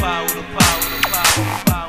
power, the power, the power, the power.